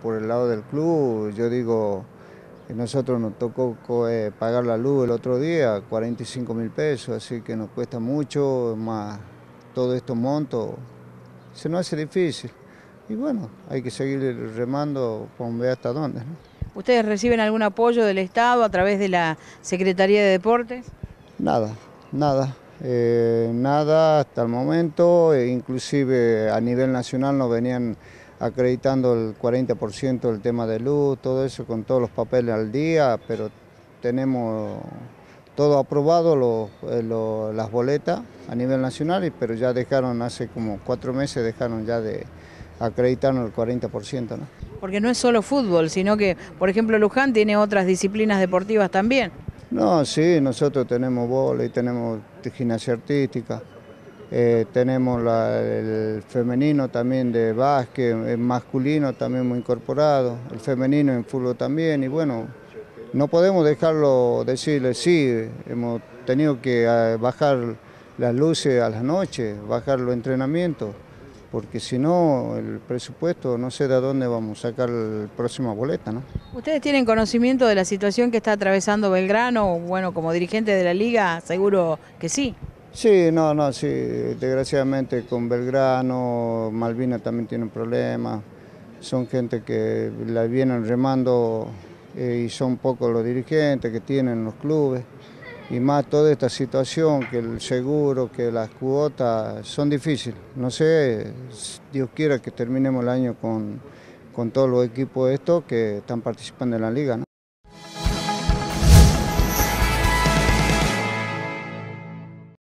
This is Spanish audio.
Por el lado del club, yo digo, que nosotros nos tocó eh, pagar la luz el otro día, 45 mil pesos, así que nos cuesta mucho, más todo estos montos, se nos hace difícil. Y bueno, hay que seguir remando con ver hasta dónde. ¿Ustedes reciben algún apoyo del Estado a través de la Secretaría de Deportes? Nada, nada. Eh, nada hasta el momento, e inclusive a nivel nacional nos venían acreditando el 40% del tema de luz, todo eso con todos los papeles al día, pero tenemos todo aprobado, eh, las boletas a nivel nacional, pero ya dejaron, hace como cuatro meses dejaron ya de acreditarnos el 40%. ¿no? Porque no es solo fútbol, sino que, por ejemplo, Luján tiene otras disciplinas deportivas también. No, sí, nosotros tenemos y tenemos gimnasia artística, eh, tenemos el femenino también de básquet, el masculino también muy incorporado, el femenino en fútbol también, y bueno, no podemos dejarlo decirle, sí, hemos tenido que eh, bajar las luces a la noche, bajar los entrenamientos, porque si no, el presupuesto no sé de dónde vamos a sacar la próxima boleta. ¿no? ¿Ustedes tienen conocimiento de la situación que está atravesando Belgrano? Bueno, como dirigente de la liga, seguro que sí. Sí, no, no, sí, desgraciadamente con Belgrano, Malvina también tiene un problema, son gente que la vienen remando eh, y son pocos los dirigentes que tienen los clubes y más toda esta situación, que el seguro, que las cuotas son difíciles. No sé, Dios quiera que terminemos el año con, con todos los equipos estos que están participando en la liga. ¿no?